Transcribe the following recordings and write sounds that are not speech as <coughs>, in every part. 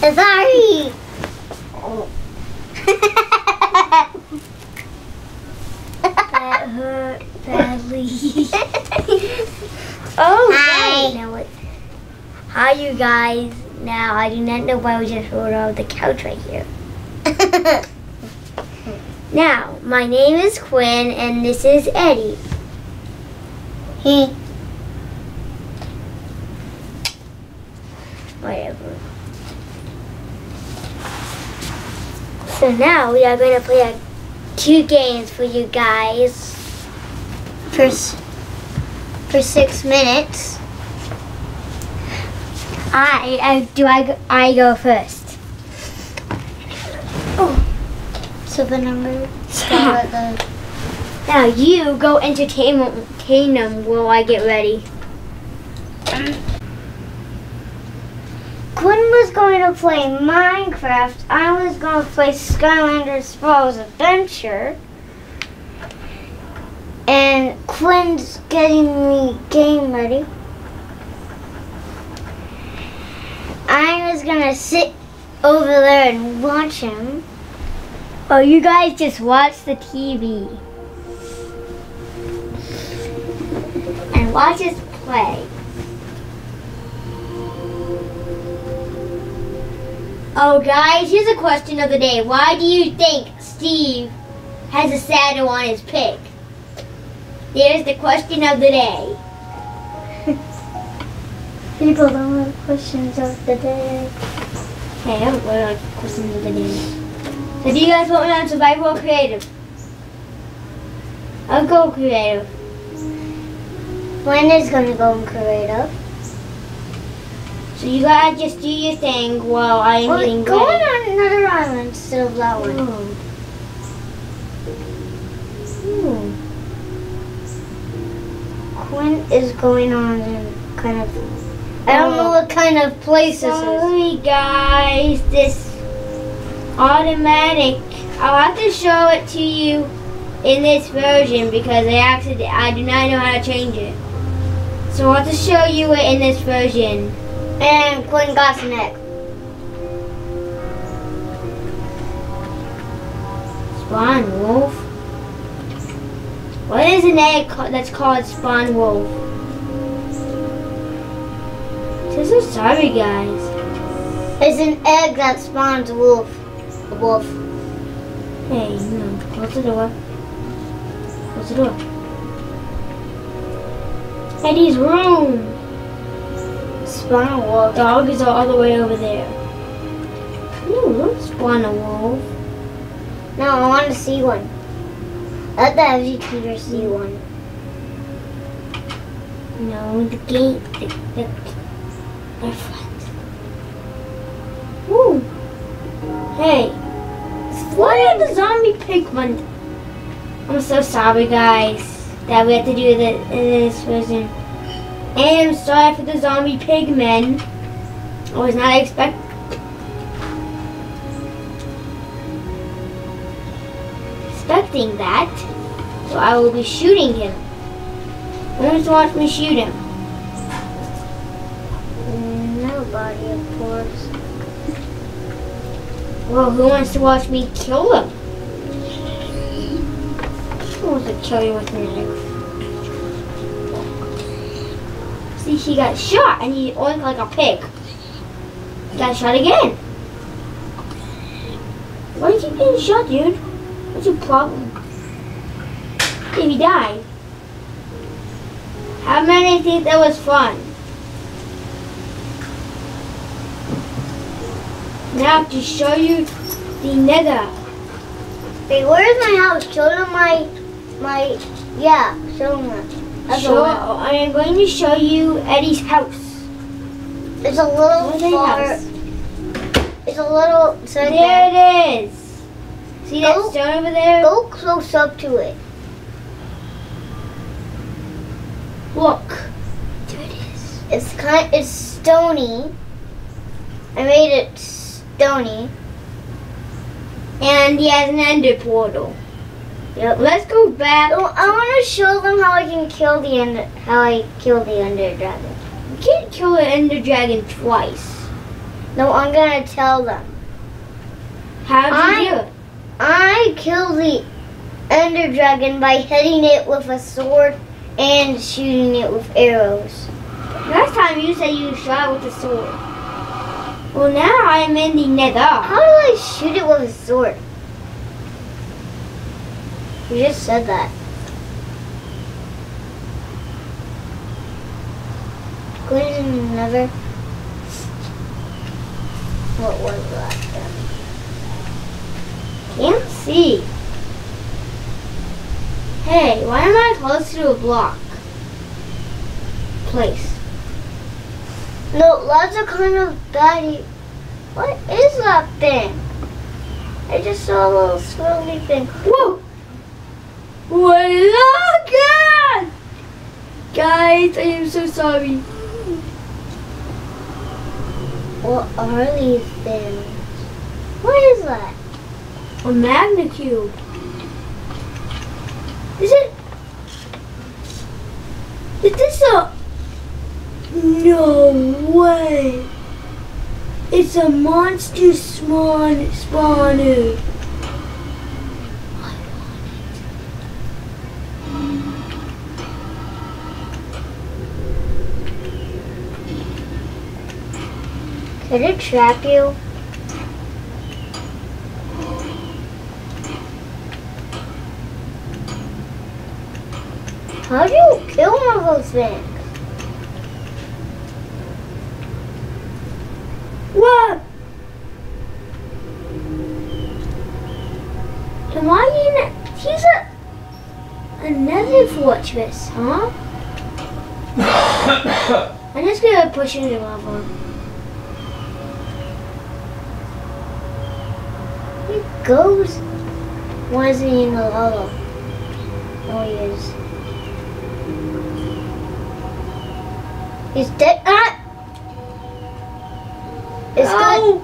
Sorry. That hurt badly. oh, Hi. Now what? Hi, you guys. Now, I do not know why we just rolled out the couch right here. <laughs> Now, my name is Quinn, and this is Eddie. he. Whatever. So now we are going to play a, two games for you guys. For, for six minutes. I, I do I go, I go first. Oh, So the number. <laughs> Yeah. the, Now you go entertain entertain them while I get ready. Um, Was going to play Minecraft. I was going to play Skylanders Spyro's Adventure. And Quinn's getting the game ready. I was going to sit over there and watch him. Oh, you guys just watch the TV and watch us play. Oh, guys, here's a question of the day. Why do you think Steve has a saddle on his pig? Here's the question of the day. <laughs> People don't have questions of the day. Hey, I haven't got a question of the day. So, do you guys want me on survival or creative? I'll go creative. Quinn is going to go in creative. So you guys just do your thing while I am Well, getting go ready. on another island instead of that one. Ooh. Quinn is going on in kind of. I don't know oh. what kind of place this is. Sorry guys, this automatic. I'll have to show it to you in this version because I accident I do not know how to change it. So I'll have to show you it in this version. And Quinn egg. Spawn wolf. What is an egg that's called spawn wolf? So so sorry guys. It's an egg that spawns wolf. A wolf. Hey, no, close the door. Close the door. Eddie's room. Spawn a wolf. Dog is all the way over there. No, don't spawn a wolf. No, I want to see one. Let the executor see one. No, the gate. The, the, my friends. Ooh. Hey. What are the zombie pigmen? I'm so sorry, guys, that we have to do the, this version. And sorry for the zombie pigmen. I was not expecting. expecting that. So I will be shooting him. Who wants to watch me shoot him? Mm, Nobody, of course. Well, who wants to watch me kill him? Who wants to kill you with a See, he got shot and he oinked like a pig. Got shot again. Why do you getting shot, dude? What's your problem? If he died. How many think that was fun? Now to show you the nether. Hey, where's my house? Show them my, my, yeah, show them Show. I am going to show you Eddie's house. It's a little Where's far. house? It's a little. Right there. There it is. See that stone over there? Go close up to it. Look. There it is. It's kind. Of, It's stony. I made it stony. And he has an ender portal. Yep. Let's go back. So I want to show them how I can kill the ender. How I kill the ender dragon. You can't kill an ender dragon twice. No, I'm gonna tell them. You I- do it? I killed the Ender Dragon by hitting it with a sword and shooting it with arrows. Last time you said you shot with a sword. Well, now I'm in the nether. How do I shoot it with a sword? You just said that. Never. What was that then? Can't see. Hey, why am I close to a block? Place. No, that's a kind of bad. What is that thing? I just saw a little swirly thing. Whoa! That? God! Guys, I am so sorry. What are these things? What is that? A magma cube. Is it? Is this a? No way! It's a monster spawn spawner. Could it trap you? How do you kill one of those things? What? Am I in? He's a another fortress, huh? <coughs> I'm just gonna push into lava. It goes. Why is he in the lava? Oh, he is. He's dead. Ah! It's good.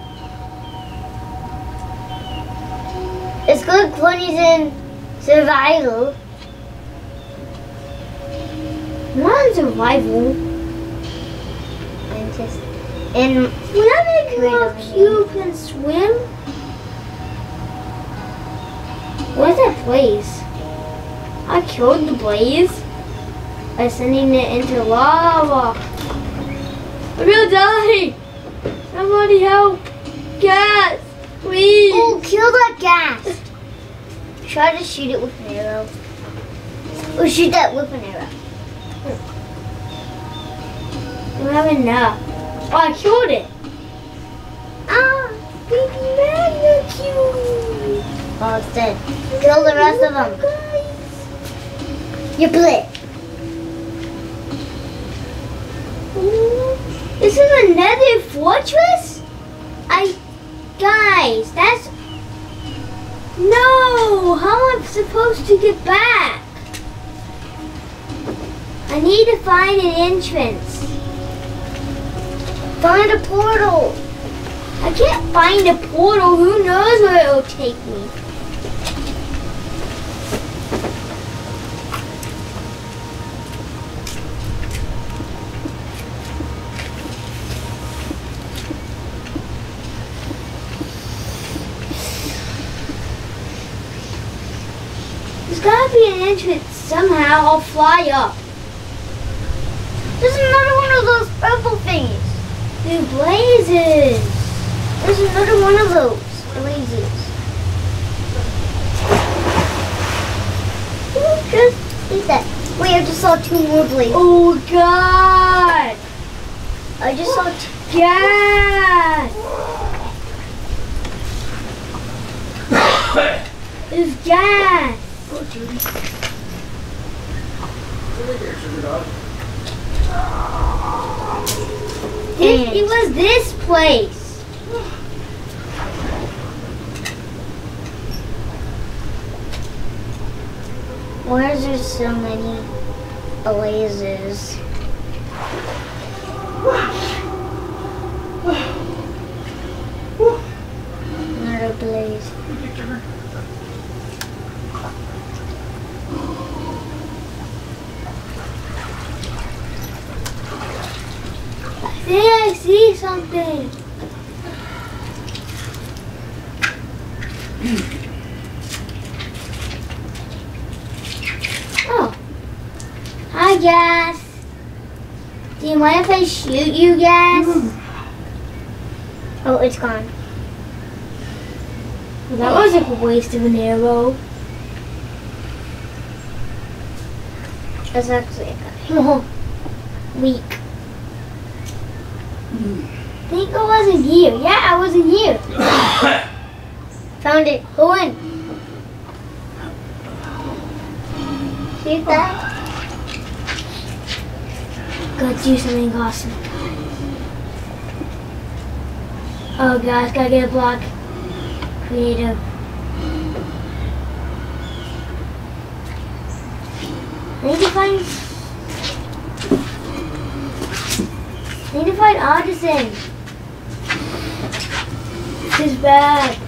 It's good when he's in survival. Not survival. And just in When I make Wait a a minute. cube can swim. Where's that blaze? I killed the blaze by sending it into lava. I'm gonna die! Somebody help! Ghast! Please! Oh, kill that ghast! Try to shoot it with an arrow. Or shoot that with an arrow. I don't have enough. Oh, I killed it! Ah! Baby magma cube! Oh, it's dead. Kill the rest of them. You play. This is another fortress? I. Guys, that's. No! How am I supposed to get back? I need to find an entrance. Find a portal. I can't find a portal. Who knows where it'll take me? Be an somehow. I'll fly up. There's another one of those purple things. Dude, blazes. There's another one of those blazes. Ooh, Just eat that. Wait, I just saw two more blazes. Oh God! I just saw two. <coughs> Ghast! There's ghast! It, was this place. Why is there so many blazes? Another blaze. something. oh. Hi, Ghast. Do you mind if I shoot you, Ghast? Mm. Oh, it's gone. Well, that was like a waste of an arrow. That's actually a guy. <laughs> Weak think I wasn't here. Yeah, I wasn't here. <coughs> Found it. Who in? See that? Go do something awesome. Oh gosh, gotta get a block. Creative. I need to find. I need to find Artisan. This is bad.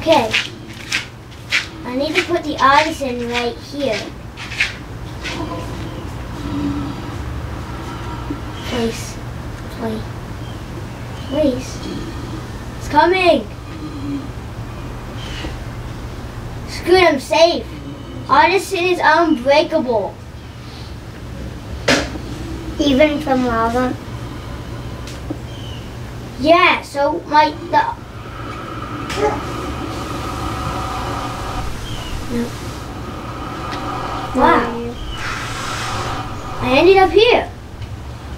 Okay. I need to put the artisan right here. Place. Play. Place. It's coming! Screw it, I'm safe. Artisan is unbreakable. Even from lava. Yeah, so my the Wow. I ended up here.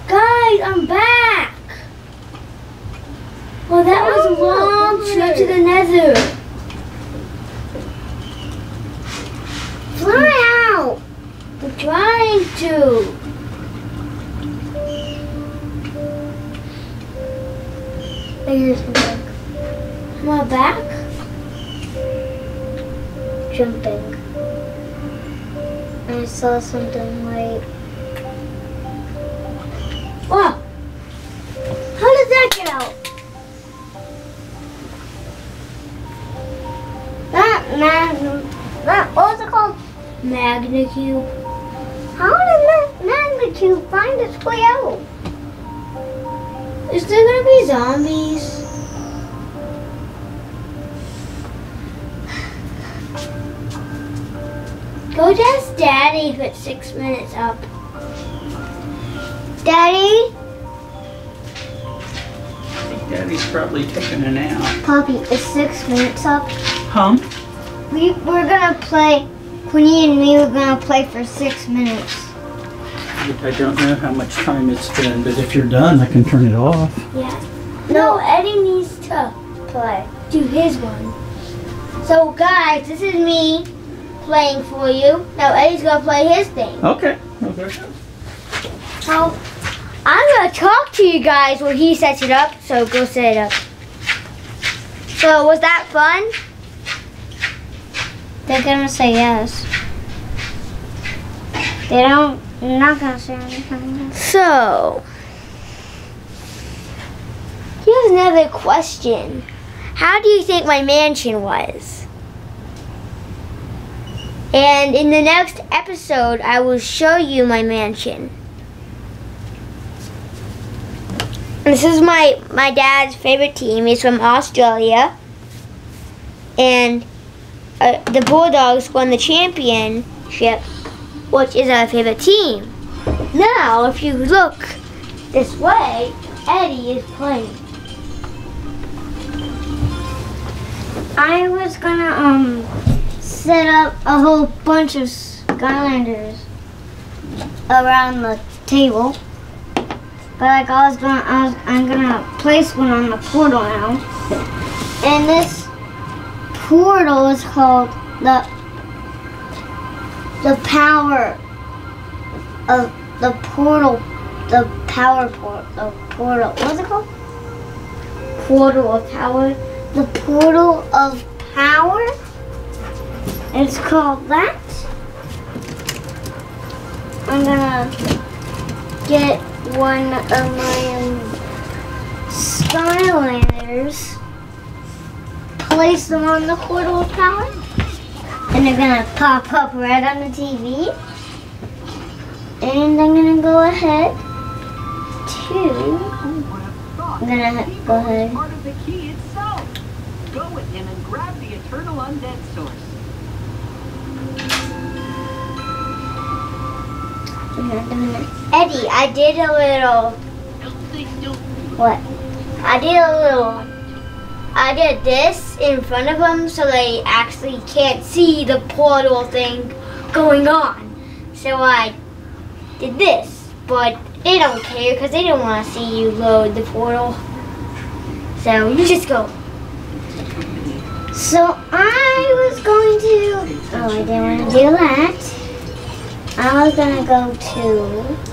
Guys, I'm back. Well, that was a long oh, trip to the nether. Fly out! I'm trying to. I back? Jumping. I saw something white. Wow. How did that get out? That magnum. That what was it called? Magma Cube. How did that magnitude find its way out? Is there gonna be zombies? Go to ask Daddy if it's six minutes up. Daddy, Daddy's probably taking a nap. Poppy, it's six minutes up. Hum? We we're gonna play. Queenie and me were gonna play for six minutes. I don't know how much time it's been, but if you're done, I can turn it off. Yeah. No, Eddie needs to Play. do his one. So guys, this is me playing for you. Now Eddie's gonna play his thing. Okay. Okay. So I'm gonna talk to you guys while he sets it up. So go set it up. So was that fun? They're gonna say yes. They don't. So here's another question. How do you think my mansion was? And in the next episode, I will show you my mansion. This is my my dad's favorite team. He's from Australia, and uh, the Bulldogs won the championship, which is our favorite team. Now, if you look this way, Eddie is playing. I was gonna um set up a whole bunch of Skylanders around the table. But like I was gonna, I was, I'm gonna place one on the portal now. And this portal is called the the power of the portal, the power port, the portal. What's it called? Portal of power. the portal of power. It's called that. I'm gonna get one of my um, Skylanders, place them on the portal of power, and they're gonna pop up right on the TV. And I'm gonna go ahead to I'm gonna go ahead. Part of the key itself. Go with him and grab the eternal undead source. You're not doing it. Eddie, I did a little. Don't stay still. What? I did a little. I did this in front of them so they actually can't see the portal thing going on. So I did this, but they don't care because they don't want to see you load the portal. So you just go. So I was going to. Oh, I didn't want to do that. I was gonna go to.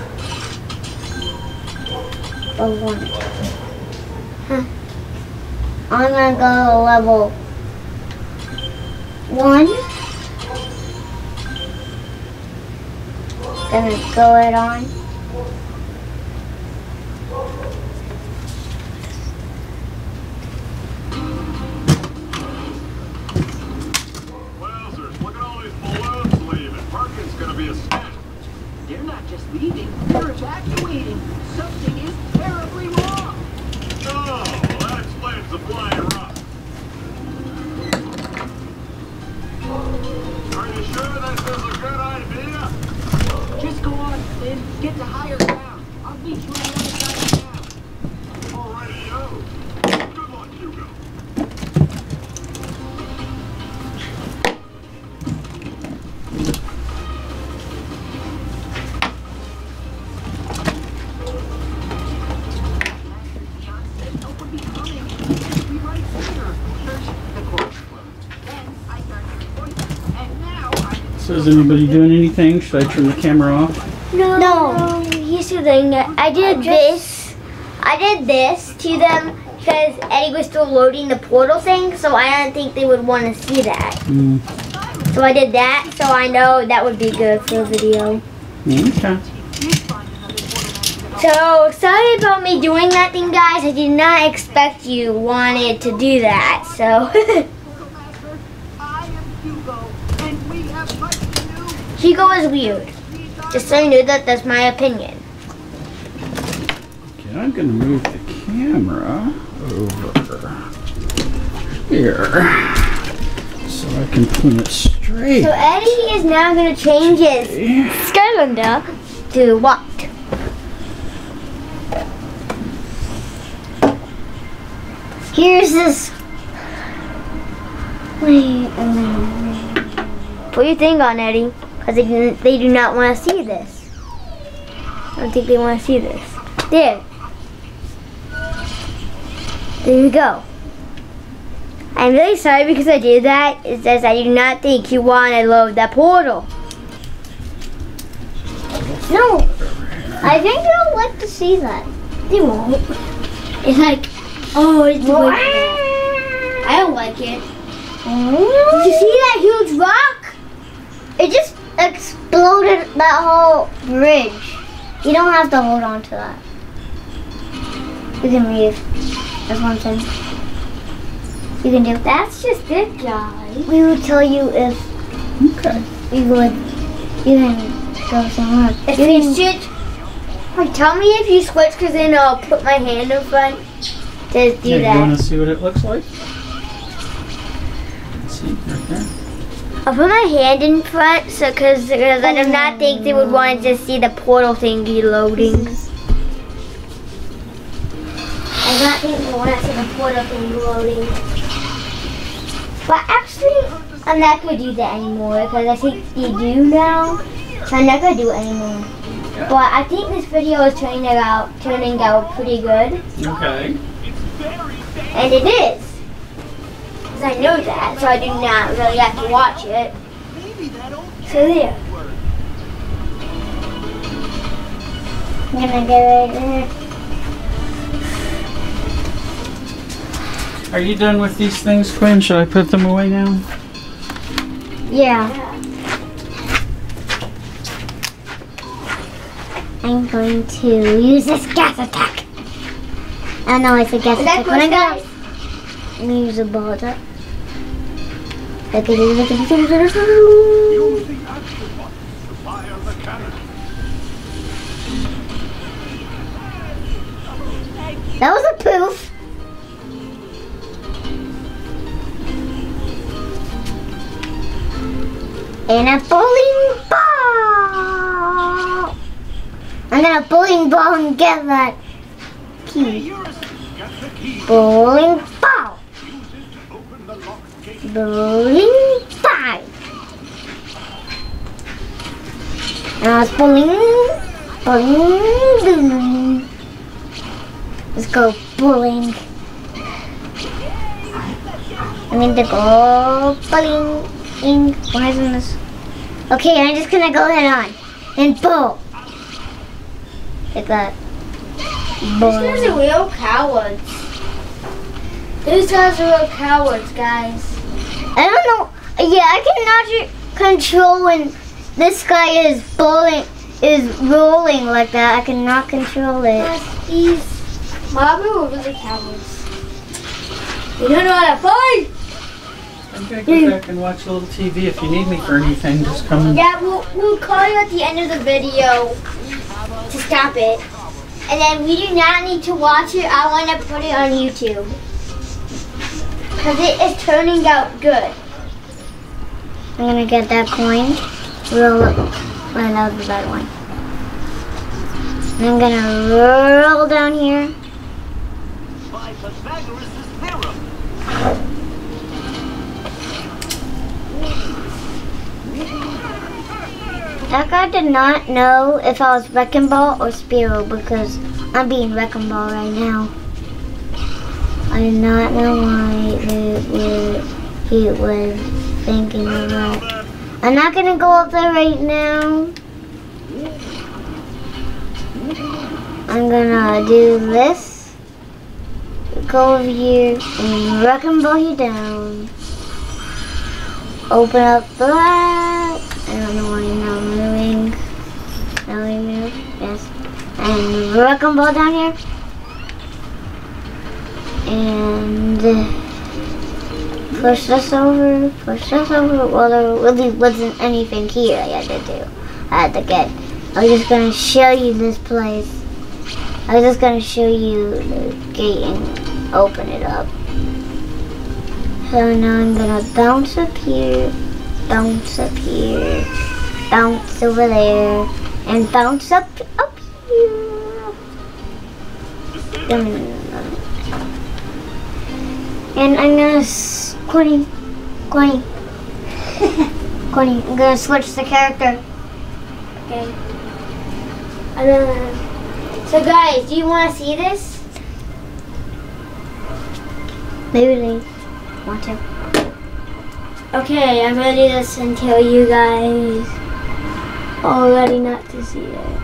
A one. Huh. I'm gonna go to level one. Gonna go it on. Is anybody doing anything? Should I turn the camera off? No. No. Here's the thing. I did this. I did this to them because Eddie was still loading the portal thing, so I didn't think they would want to see that. Mm. So I did that, so I know that would be good for the video. Okay. So sorry about me doing that thing, guys. I did not expect you wanted to do that. So <laughs> Master. I am Hugo, and we have much to do. Is weird. Just so you know that that's my opinion. Okay, I'm gonna move the camera over here so I can point it straight. So Eddie is now gonna change his Skylander to what? Here's this. Wait a minute. What do you think on Eddie? Because they, they do not want to see this. I don't think they want to see this. There. There you go. I'm really sorry because I did that. It says I do not think you want to load that portal. No, I think they'll like to see that. They won't. It's like, oh, it's I don't like it. Did you see that huge rock? It just exploded that whole bridge. You don't have to hold on to that. You can leave. That's one thing. You can do. That's just it, guys. We will tell you if Okay. we would. You can go somewhere. If You you wait, tell me if you switch, because then I'll put my hand in front to do Yeah, you want to see what it looks like? Let's see, right there. I'll put my hand in front, so because I do not think they would want to just see the portal thingy loading. I don't think they want to see the portal thing loading. But actually, I'm not going to do that anymore because I think you do now. So I'm not going to do it anymore. But I think this video is turning out turning out pretty good. Okay. And it is. Because I know that, so I do not really have to watch it. Maybe that old So there. I'm gonna get right there. Are you done with these things, Quinn? Should I put them away now? Yeah. I'm going to use this gas attack. I know it's a gas attack. When I good, got? I'm gonna use a ball attack. That was a poof. And a bowling ball. I'm gonna bowling ball and get that key. Eurus, get key. Bowling ball. Use it to open the gate. Bowling ball. Now it's bowling, bowling, bowling. Let's go bowling. I'm going to go bowling. In. Why isn't this? Okay, I'm just gonna go head on and bowl. Like that. These guys are real cowards. These guys are real cowards, guys. I don't know. Yeah, I cannot control when this guy is bowling, is rolling like that. I cannot control it. Guys, these Marvel are really cowards. They don't know how to fight. I'm gonna go back and watch a little TV. If you need me for anything, just come and Yeah, we'll, we'll call you at the end of the video to stop it. And then we do not need to watch it. I want to put it on YouTube. Because it is turning out good. I'm gonna get that coin. Roll it. Love that one. I'm gonna roll down here. By. That guy did not know if I was Wrecking Ball or Spyro because I'm being Wrecking Ball right now. I did not know why he was thinking of that. I'm not gonna go up there right now. I'm gonna do this. Go over here and Wrecking Ball you down. Open up that. I don't know why I'm not moving. Now we move. Yes. And rock and Ball down here. And uh, push this over. Push this over. Well, there really wasn't anything here I had to do. I had to get. I was just gonna show you this place. I was just gonna show you the gate and open it up. So now I'm gonna bounce up here, bounce up here, bounce over there, and bounce up up here. No. And I'm gonna s- Corny, Corny, <laughs> Corny. I'm gonna switch the character. Okay. Uh, so guys, do you want to see this? Maybe they want to. Okay, I'm gonna do this you guys already not to see it.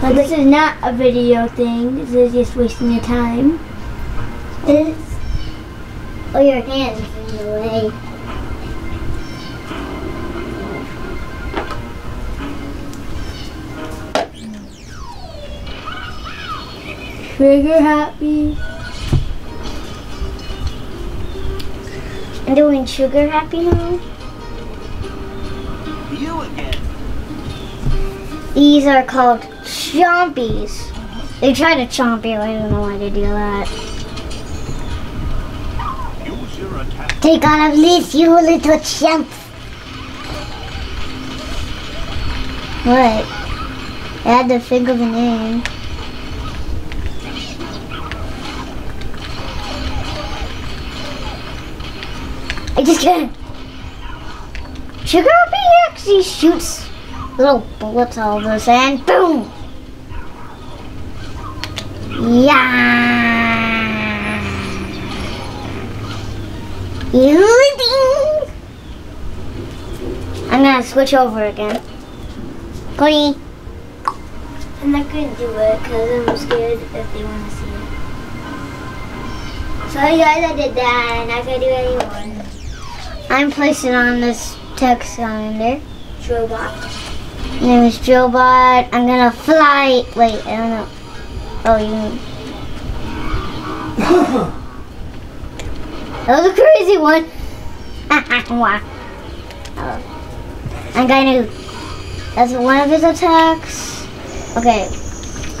Cause this is not a video thing. This is just wasting your time. This. Oh, your hands in the way. Trigger happy. I'm doing sugar happy now. You again. These are called chompies. They try to chomp you. I don't know why they do that. Use your attack. Take out of this, you little chump. What? I had to think of a name. I just can't. Sugar Ruby actually shoots little bullets all of us and boom! Yeah! You ding! I'm gonna switch over again. Cody, I'm not gonna do it because I'm scared if they want to see it. Sorry guys, I did that. I'm not gonna do it anymore. I'm placing on this text calendar. Robot. My name is Drillbot. I'm gonna fly. Wait, I don't know. Oh, you. <laughs> that was a crazy one. Oh. <laughs> I'm gonna. That's one of his attacks. Okay.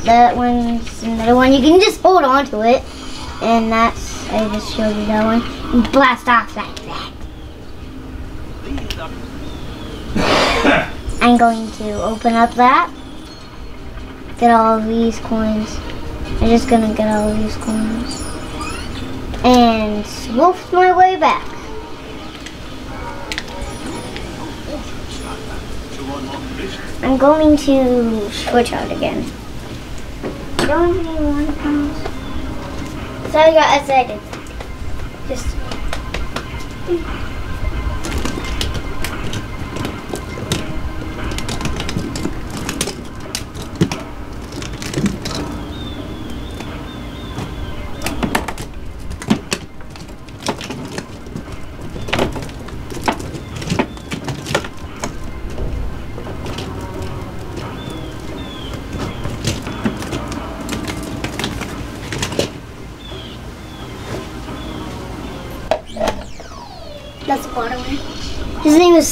that one's another one. You can just hold on to it. And that's, I just showed you that one. And blast off like that. <laughs> I'm going to open up that. Get all of these coins. I'm just gonna get all of these coins. And wolf my way back. I'm going to switch out again. Don't want to count. So I got excited. Just.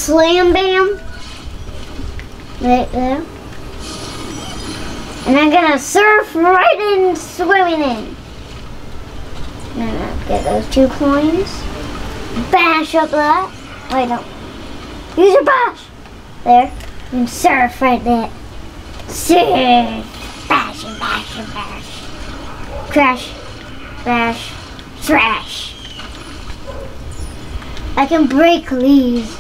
Slam Bam. Right there. And I'm gonna surf right in, swimming in. Gonna get those two coins. Bash up that. Wait, no. Use your bash. There. And surf right there. Surf. Bash and bash and bash. Crash. Bash. Thrash. I can break these.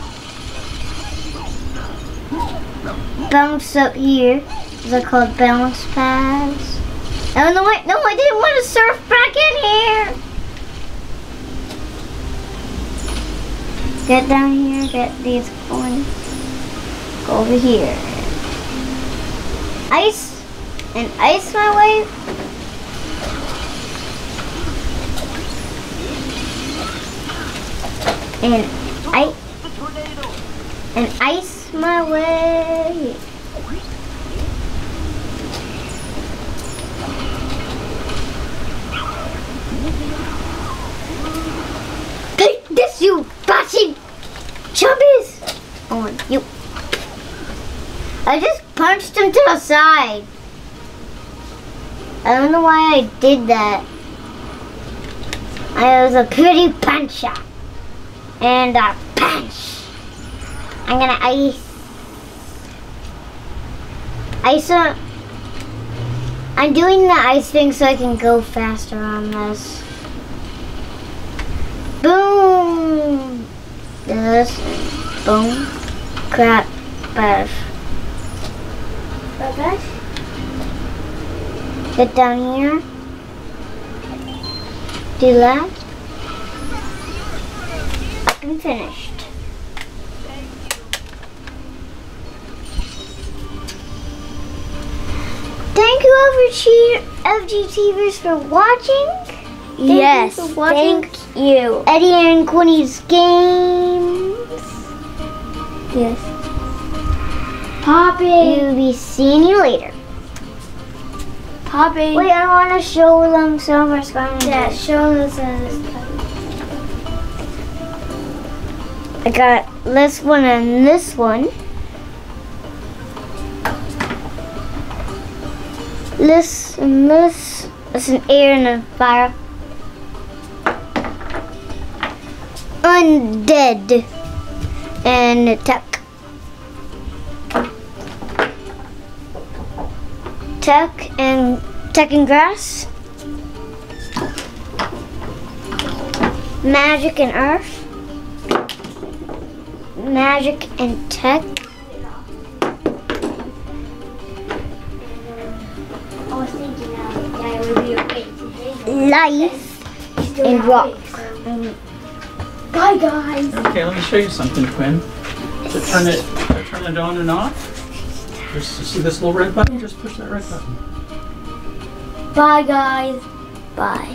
Bounce up here. They're called bounce pads. Oh no, wait, no, I didn't want to surf back in here. Get down here, get these coins. Go over here. Ice and ice my way. And I and ice my way. Take this, you batty chubbies! On you. I just punched him to the side. I don't know why I did that. I was a pretty puncher. And a punch. I'm gonna ice. Ice. uh, I'm doing the ice thing so I can go faster on this. Boom. This. Boom. Crap. Bash. Bash. Get down here. Do that. I'm finished. You, FG FGTVers, for watching. Thank you yes. for watching Thank you. Eddie and Quinny's games. Yes. Poppy. We'll be seeing you later. Poppy. Wait, I want to show them some of our. Yeah, show them some. I got this one and this one. This and this. It's an air and a fire. Undead. And tech. Tech and tech and grass. Magic and earth magic and tech. Today. Life and rock. Bye, guys. Okay, let me show you something, Quinn. To turn it, to turn it on and off. Just to see this little red button. Just push that red button. Bye, guys. Bye.